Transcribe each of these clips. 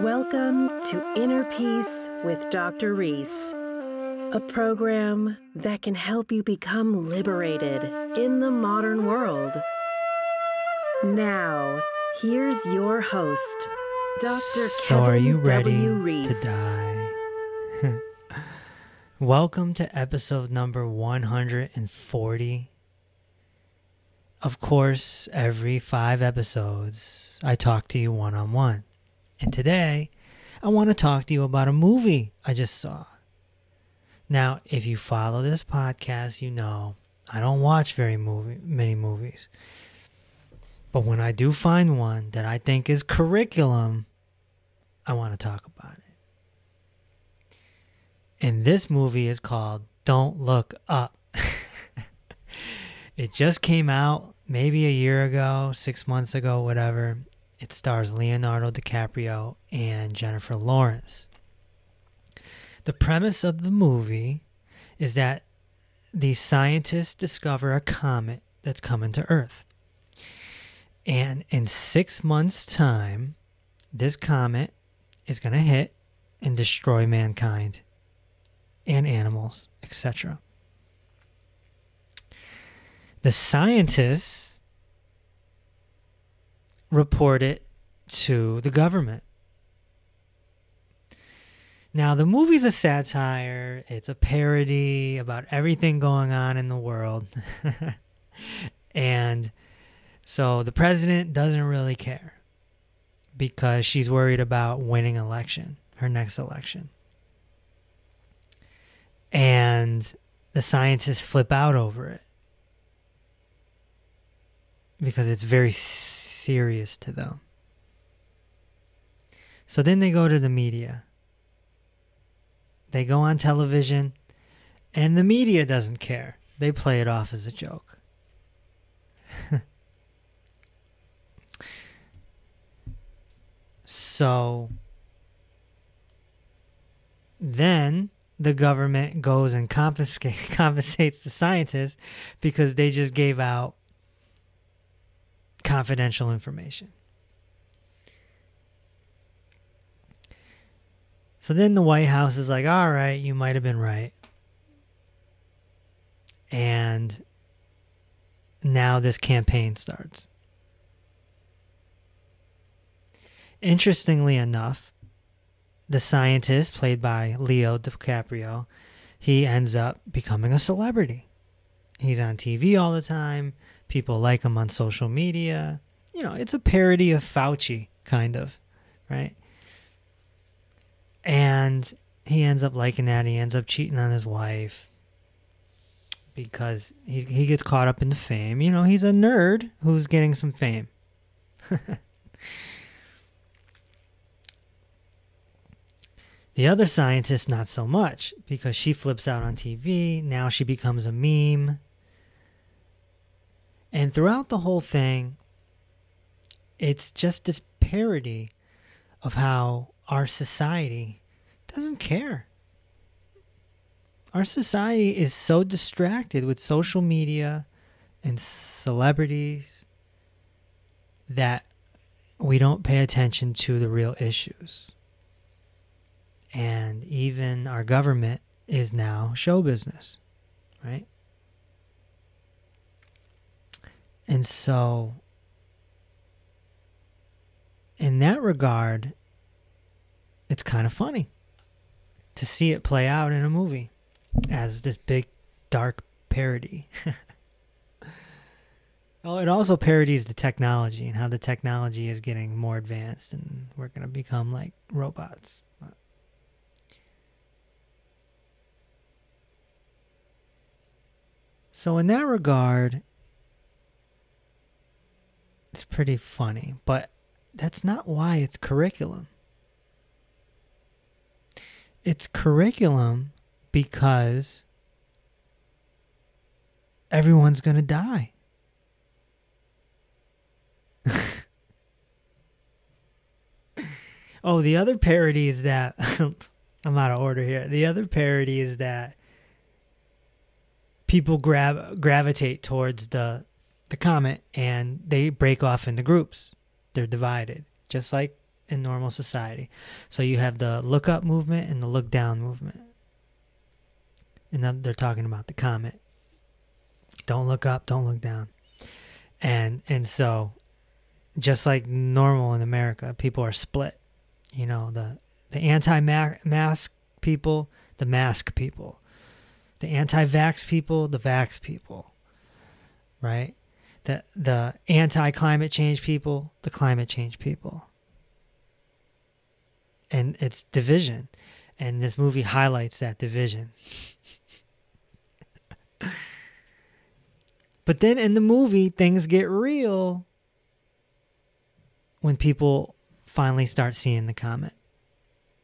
Welcome to Inner Peace with Dr. Reese, a program that can help you become liberated in the modern world. Now, here's your host, Dr. So Kevin are you ready W. Reese. to die? Welcome to episode number 140. Of course, every five episodes, I talk to you one on one. And today, I want to talk to you about a movie I just saw. Now, if you follow this podcast, you know I don't watch very movie, many movies. But when I do find one that I think is curriculum, I want to talk about it. And this movie is called Don't Look Up. it just came out maybe a year ago, six months ago, whatever. It stars Leonardo DiCaprio and Jennifer Lawrence. The premise of the movie is that these scientists discover a comet that's coming to Earth. And in six months' time, this comet is going to hit and destroy mankind and animals, etc. The scientists report it to the government. Now, the movie's a satire, it's a parody about everything going on in the world. and so the president doesn't really care because she's worried about winning election, her next election. And the scientists flip out over it because it's very serious to them. So then they go to the media. They go on television, and the media doesn't care. They play it off as a joke. so then the government goes and confiscate, compensates the scientists because they just gave out confidential information. So then the White House is like, all right, you might have been right. And now this campaign starts. Interestingly enough, the scientist played by Leo DiCaprio, he ends up becoming a celebrity. He's on TV all the time. People like him on social media. You know, it's a parody of Fauci, kind of, right? And he ends up liking that. He ends up cheating on his wife because he, he gets caught up in the fame. You know, he's a nerd who's getting some fame. the other scientist, not so much because she flips out on TV. Now she becomes a meme. And throughout the whole thing, it's just this parody of how our society doesn't care. Our society is so distracted with social media and celebrities that we don't pay attention to the real issues. And even our government is now show business, right? And so, in that regard, it's kind of funny to see it play out in a movie as this big, dark parody. oh, it also parodies the technology and how the technology is getting more advanced and we're going to become like robots. So, in that regard, it's pretty funny, but that's not why it's curriculum. It's curriculum because everyone's going to die. oh, the other parody is that I'm out of order here. The other parody is that people grab gravitate towards the the comet and they break off into groups. They're divided, just like in normal society. So you have the look up movement and the look down movement. And they're talking about the comet. Don't look up, don't look down. And and so just like normal in America, people are split. You know, the the anti-mask people, the mask people. The anti-vax people, the vax people. Right? The the anti-climate change people, the climate change people. And it's division. And this movie highlights that division. but then in the movie, things get real when people finally start seeing the comet.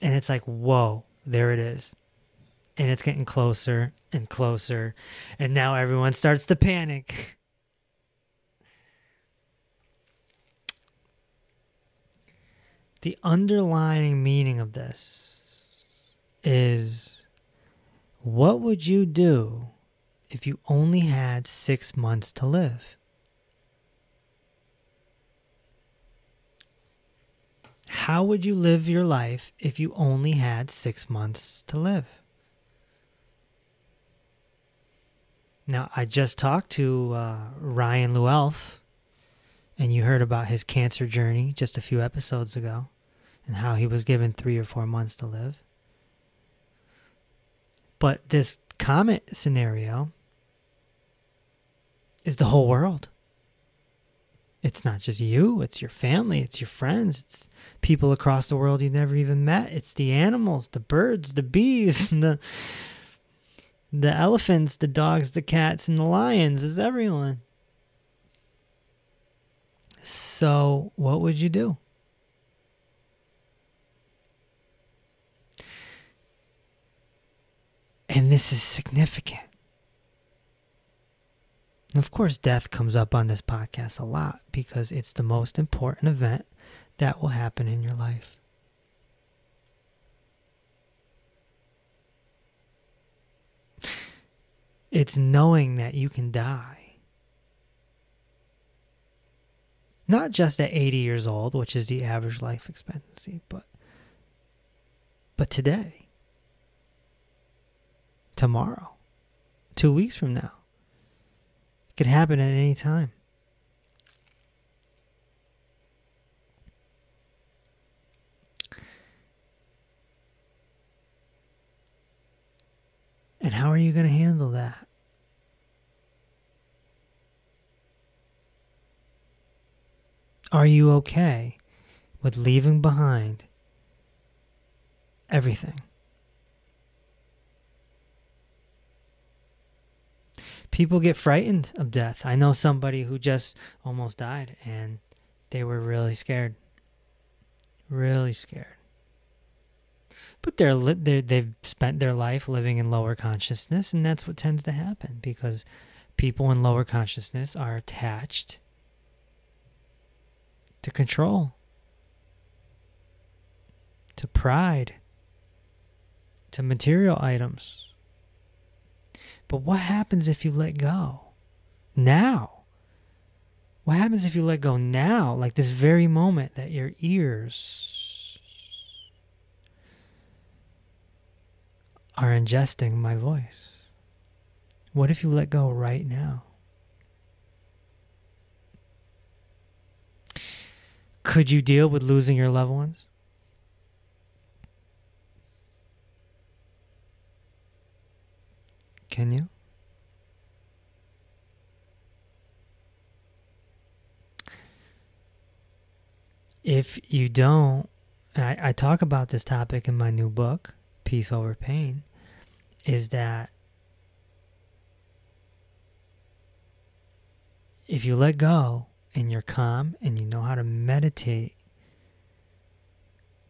And it's like, whoa, there it is. And it's getting closer and closer. And now everyone starts to panic. The underlying meaning of this is what would you do if you only had six months to live? How would you live your life if you only had six months to live? Now, I just talked to uh, Ryan Luelf, and you heard about his cancer journey just a few episodes ago and how he was given three or four months to live. But this comet scenario is the whole world. It's not just you, it's your family, it's your friends, it's people across the world you've never even met. It's the animals, the birds, the bees, the the elephants, the dogs, the cats, and the lions. is everyone. So, what would you do? And this is significant. And of course, death comes up on this podcast a lot because it's the most important event that will happen in your life. It's knowing that you can die. Not just at 80 years old, which is the average life expectancy, but but today. Tomorrow. 2 weeks from now. It could happen at any time. And how are you going to handle that? Are you okay with leaving behind everything? People get frightened of death. I know somebody who just almost died and they were really scared. Really scared. But they're, they're they've spent their life living in lower consciousness and that's what tends to happen because people in lower consciousness are attached to control, to pride, to material items but what happens if you let go? Now. What happens if you let go now, like this very moment that your ears are ingesting my voice? What if you let go right now? Could you deal with losing your loved ones? Can you? If you don't, I, I talk about this topic in my new book, Peace Over Pain, is that if you let go and you're calm and you know how to meditate,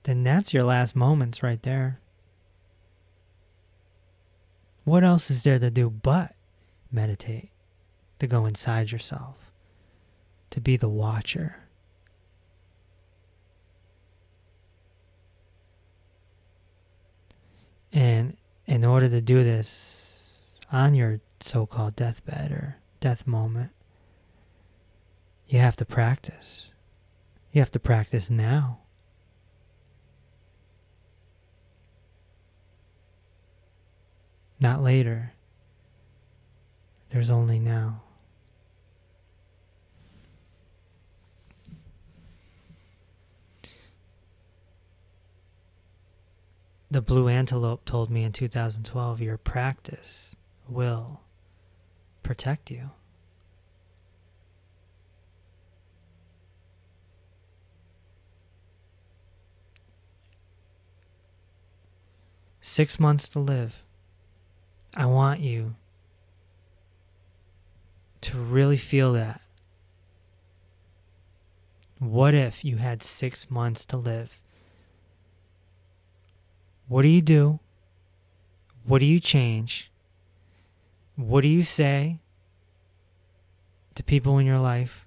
then that's your last moments right there. What else is there to do but meditate, to go inside yourself, to be the watcher? And in order to do this on your so called deathbed or death moment, you have to practice. You have to practice now. Not later. There's only now. The blue antelope told me in 2012 your practice will protect you. Six months to live. I want you to really feel that. What if you had six months to live? What do you do? What do you change? What do you say to people in your life?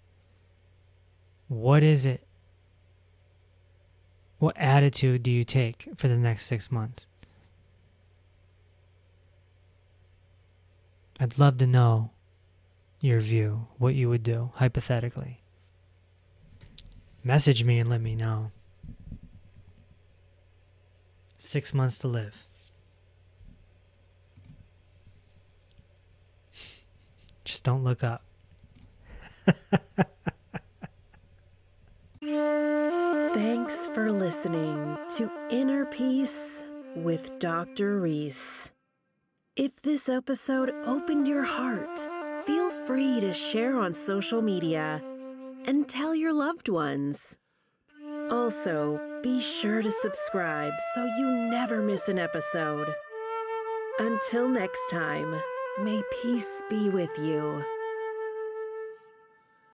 What is it? What attitude do you take for the next six months? I'd love to know your view, what you would do, hypothetically. Message me and let me know. Six months to live. Just don't look up. Thanks for listening to Inner Peace with Dr. Reese. If this episode opened your heart, feel free to share on social media and tell your loved ones. Also, be sure to subscribe so you never miss an episode. Until next time, may peace be with you.